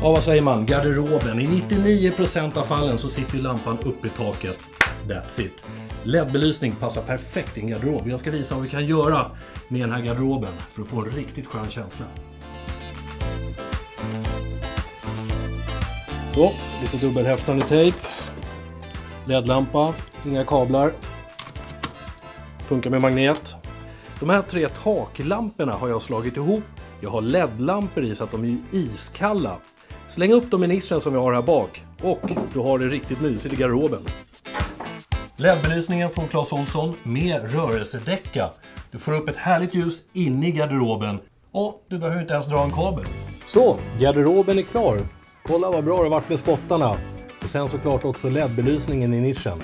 Ja, vad säger man? Garderoben. I 99% av fallen så sitter ju lampan uppe i taket. That's it. LED-belysning passar perfekt i en garderob. Jag ska visa vad vi kan göra med den här garderoben för att få en riktigt skön känsla. Så, lite dubbelhäftande tejp. LED-lampa, inga kablar. Funkar med magnet. De här tre taklamporna har jag slagit ihop. Jag har LED-lampor i så att de är iskalla. Släng upp dem i nischen som vi har här bak och du har det riktigt mysigt i garderoben. LED-belysningen från Clas Ohlson med rörelsedäcka. Du får upp ett härligt ljus inne i garderoben och du behöver inte ens dra en kabel. Så, garderoben är klar. Kolla vad bra det varit med spottarna. Och sen såklart också LED-belysningen i nischen.